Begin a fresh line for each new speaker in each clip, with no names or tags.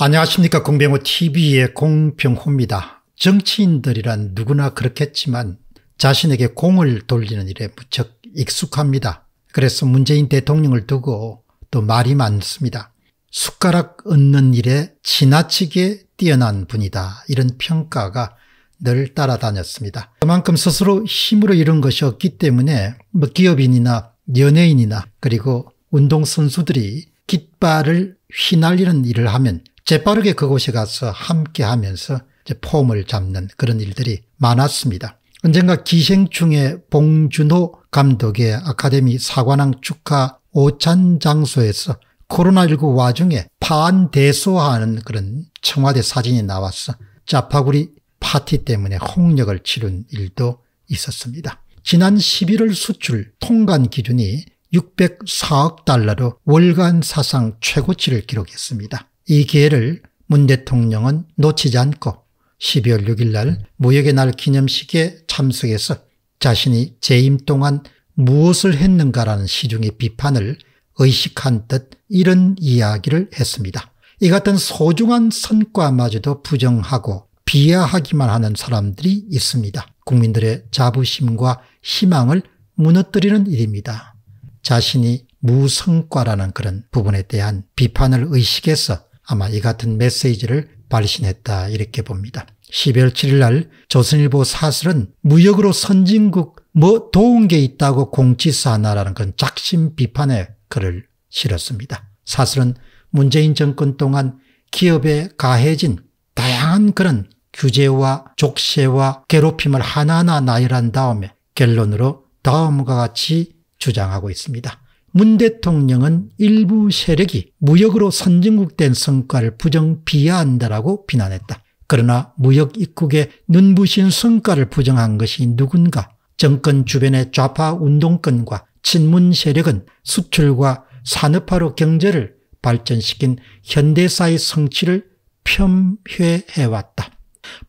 안녕하십니까 공병호 tv의 공병호입니다. 정치인들이란 누구나 그렇겠지만 자신에게 공을 돌리는 일에 무척 익숙합니다. 그래서 문재인 대통령을 두고 또 말이 많습니다. 숟가락 얹는 일에 지나치게 뛰어난 분이다. 이런 평가가 늘 따라다녔습니다. 그만큼 스스로 힘으로 이룬 것이 없기 때문에 뭐 기업인이나 연예인이나 그리고 운동선수들이 깃발을 휘날리는 일을 하면 재빠르게 그곳에 가서 함께 하면서 폼을 잡는 그런 일들이 많았습니다. 언젠가 기생충의 봉준호 감독의 아카데미 사관왕 축하 오찬 장소에서 코로나19 와중에 반대소하는 그런 청와대 사진이 나와서 짜파구리 파티 때문에 홍역을 치른 일도 있었습니다. 지난 11월 수출 통관 기준이 604억 달러로 월간 사상 최고치를 기록했습니다. 이 기회를 문 대통령은 놓치지 않고 12월 6일 날 무역의 날 기념식에 참석해서 자신이 재임 동안 무엇을 했는가라는 시중의 비판을 의식한 듯 이런 이야기를 했습니다. 이 같은 소중한 성과마저도 부정하고 비하하기만 하는 사람들이 있습니다. 국민들의 자부심과 희망을 무너뜨리는 일입니다. 자신이 무성과라는 그런 부분에 대한 비판을 의식해서 아마 이 같은 메시지를 발신했다 이렇게 봅니다. 12월 7일 날 조선일보 사설은 무역으로 선진국 뭐 도운 게 있다고 공치사나라는 그런 작심 비판의 글을 실었습니다. 사설은 문재인 정권 동안 기업에 가해진 다양한 그런 규제와 족쇄와 괴롭힘을 하나하나 나열한 다음에 결론으로 다음과 같이 주장하고 있습니다. 문 대통령은 일부 세력이 무역으로 선진국된 성과를 부정 비하한다라고 비난했다. 그러나 무역 입국의 눈부신 성과를 부정한 것이 누군가 정권 주변의 좌파 운동권과 친문 세력은 수출과 산업화로 경제를 발전시킨 현대사의 성취를 폄훼해왔다.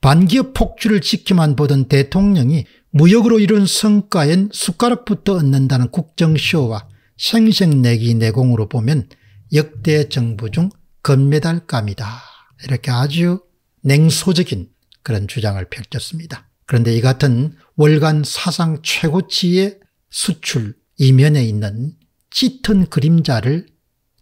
반기업 폭주를 지켜만 보던 대통령이 무역으로 이룬 성과엔 숟가락부터 얻는다는 국정쇼와 생색내기 내공으로 보면 역대 정부 중 금메달감이다. 이렇게 아주 냉소적인 그런 주장을 펼쳤습니다. 그런데 이 같은 월간 사상 최고치의 수출 이면에 있는 짙은 그림자를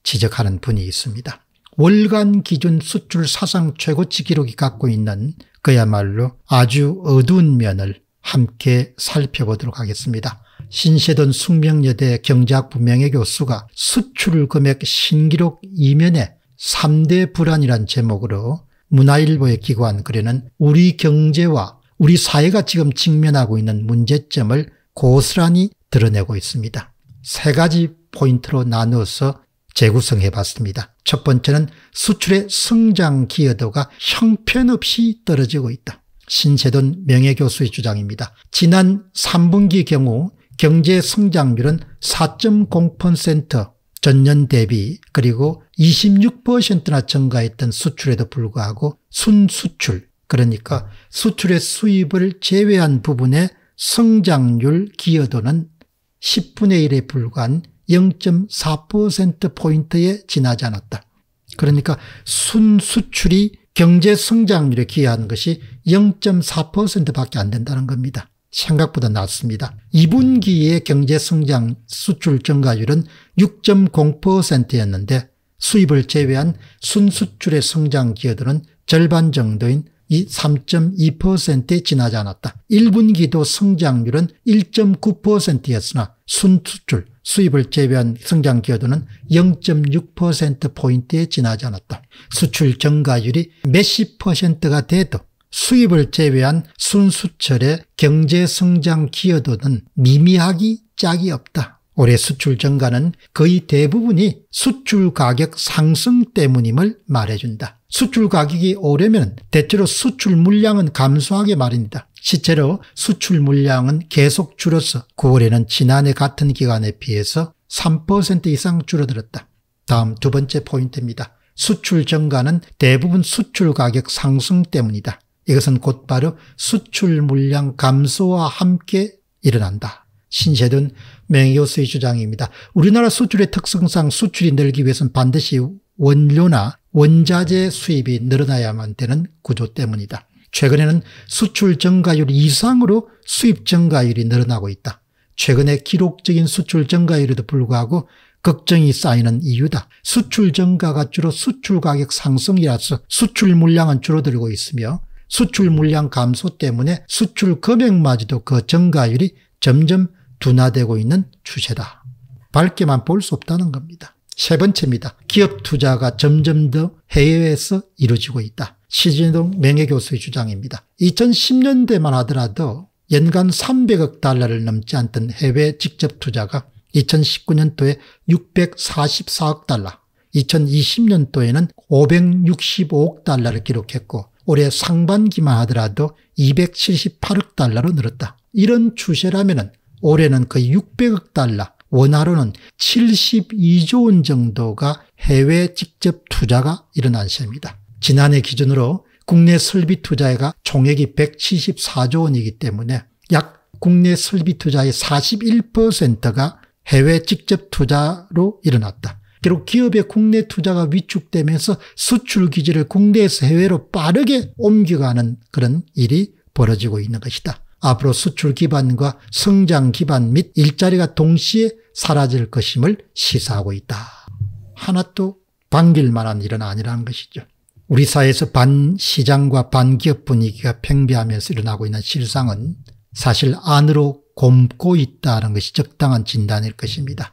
지적하는 분이 있습니다. 월간 기준 수출 사상 최고치 기록이 갖고 있는 그야말로 아주 어두운 면을 함께 살펴보도록 하겠습니다. 신세돈 숙명여대 경제학부 명예 교수가 수출 금액 신기록 이면에 3대 불안이란 제목으로 문화일보에 기고한 글에는 우리 경제와 우리 사회가 지금 직면하고 있는 문제점을 고스란히 드러내고 있습니다. 세 가지 포인트로 나누어서 재구성해 봤습니다. 첫 번째는 수출의 성장 기여도가 형편없이 떨어지고 있다. 신세돈 명예교수의 주장입니다. 지난 3분기 경우 경제 성장률은 4.0% 전년 대비 그리고 26%나 증가했던 수출에도 불구하고 순수출 그러니까 수출의 수입을 제외한 부분의 성장률 기여도는 10분의 1에 불과한 0.4%포인트에 지나지 않았다. 그러니까 순수출이 경제 성장률에 기여하는 것이 0.4%밖에 안 된다는 겁니다. 생각보다 낮습니다. 2분기의 경제성장 수출 증가율은 6.0%였는데 수입을 제외한 순수출의 성장 기여도는 절반 정도인 이 3.2%에 지나지 않았다. 1분기도 성장률은 1.9%였으나 순수출, 수입을 제외한 성장 기여도는 0.6%포인트에 지나지 않았다. 수출 증가율이 몇십 퍼센트가 돼도 수입을 제외한 순수철의 경제성장 기여도는 미미하기 짝이 없다. 올해 수출 증가는 거의 대부분이 수출 가격 상승 때문임을 말해준다. 수출 가격이 오르면 대체로 수출 물량은 감소하게 마련이다. 실제로 수출 물량은 계속 줄어서 9월에는 지난해 같은 기간에 비해서 3% 이상 줄어들었다. 다음 두 번째 포인트입니다. 수출 증가는 대부분 수출 가격 상승 때문이다. 이것은 곧바로 수출 물량 감소와 함께 일어난다. 신세든 명예교수의 주장입니다. 우리나라 수출의 특성상 수출이 늘기 위해서는 반드시 원료나 원자재 수입이 늘어나야만 되는 구조 때문이다. 최근에는 수출 증가율 이상으로 수입 증가율이 늘어나고 있다. 최근에 기록적인 수출 증가율에도 불구하고 걱정이 쌓이는 이유다. 수출 증가가 주로 수출 가격 상승이라서 수출 물량은 줄어들고 있으며 수출 물량 감소 때문에 수출 금액마저도 그 증가율이 점점 둔화되고 있는 추세다. 밝게만 볼 수 없다는 겁니다. 세 번째입니다. 기업 투자가 점점 더 해외에서 이루어지고 있다. 시진동 명예교수의 주장입니다. 2010년대만 하더라도 연간 300억 달러를 넘지 않던 해외 직접 투자가 2019년도에 644억 달러, 2020년도에는 565억 달러를 기록했고 올해 상반기만 하더라도 278억 달러로 늘었다. 이런 추세라면 올해는 거의 600억 달러, 원화로는 72조 원 정도가 해외 직접 투자가 일어난 셈입니다. 지난해 기준으로 국내 설비 투자가 총액이 174조 원이기 때문에 약 국내 설비 투자의 41%가 해외 직접 투자로 일어났다. 결국 기업의 국내 투자가 위축되면서 수출 기지를 국내에서 해외로 빠르게 옮겨가는 그런 일이 벌어지고 있는 것이다. 앞으로 수출 기반과 성장 기반 및 일자리가 동시에 사라질 것임을 시사하고 있다. 하나도 반길 만한 일은 아니라는 것이죠. 우리 사회에서 반시장과 반기업 분위기가 팽배하면서 일어나고 있는 실상은 사실 안으로 곰고 있다는 것이 적당한 진단일 것입니다.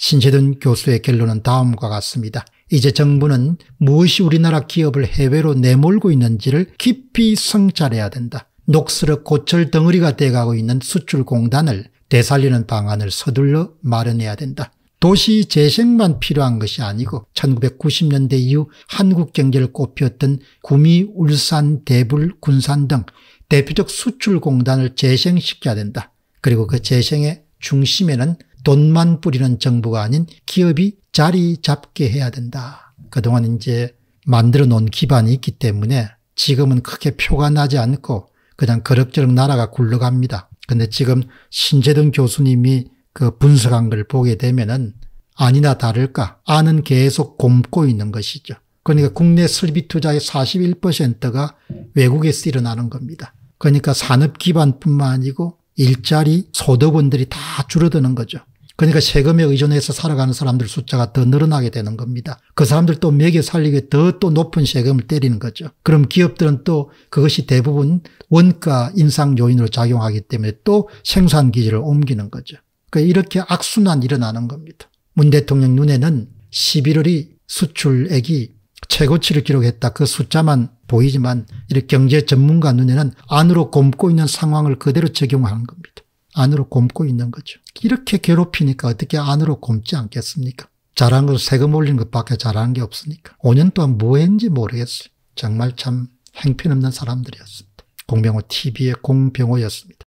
신세든 교수의 결론은 다음과 같습니다. 이제 정부는 무엇이 우리나라 기업을 해외로 내몰고 있는지를 깊이 성찰해야 된다. 녹슬어 고철 덩어리가 돼가고 있는 수출공단을 되살리는 방안을 서둘러 마련해야 된다. 도시 재생만 필요한 것이 아니고 1990년대 이후 한국 경제를 꼽혔던 구미, 울산, 대불, 군산 등 대표적 수출공단을 재생시켜야 된다. 그리고 그 재생의 중심에는 돈만 뿌리는 정부가 아닌 기업이 자리 잡게 해야 된다. 그동안 이제 만들어 놓은 기반이 있기 때문에 지금은 크게 표가 나지 않고 그냥 그럭저럭 나라가 굴러갑니다. 근데 지금 신재동 교수님이 그 분석한 걸 보게 되면은 아니나 다를까 안은 계속 곰고 있는 것이죠. 그러니까 국내 설비 투자의 41%가 외국에서 일어나는 겁니다. 그러니까 산업 기반뿐만 아니고 일자리 소득원들이 다 줄어드는 거죠. 그러니까 세금에 의존해서 살아가는 사람들 숫자가 더 늘어나게 되는 겁니다. 그 사람들 또 매겨 살리기 더 또 높은 세금을 때리는 거죠. 그럼 기업들은 또 그것이 대부분 원가 인상 요인으로 작용하기 때문에 또 생산 기지를 옮기는 거죠. 그러니까 이렇게 악순환 일어나는 겁니다. 문 대통령 눈에는 11월이 수출액이 최고치를 기록했다. 그 숫자만 보이지만 이렇게 경제 전문가 눈에는 안으로 곰고 있는 상황을 그대로 적용하는 겁니다. 안으로 곰고 있는 거죠. 이렇게 괴롭히니까 어떻게 안으로 곰지 않겠습니까? 잘한 건 세금 올리는 것밖에 잘한 게 없으니까. 5년 동안 뭐 했는지 모르겠어요. 정말 참 행편없는 사람들이었습니다. 공병호 TV의 공병호였습니다.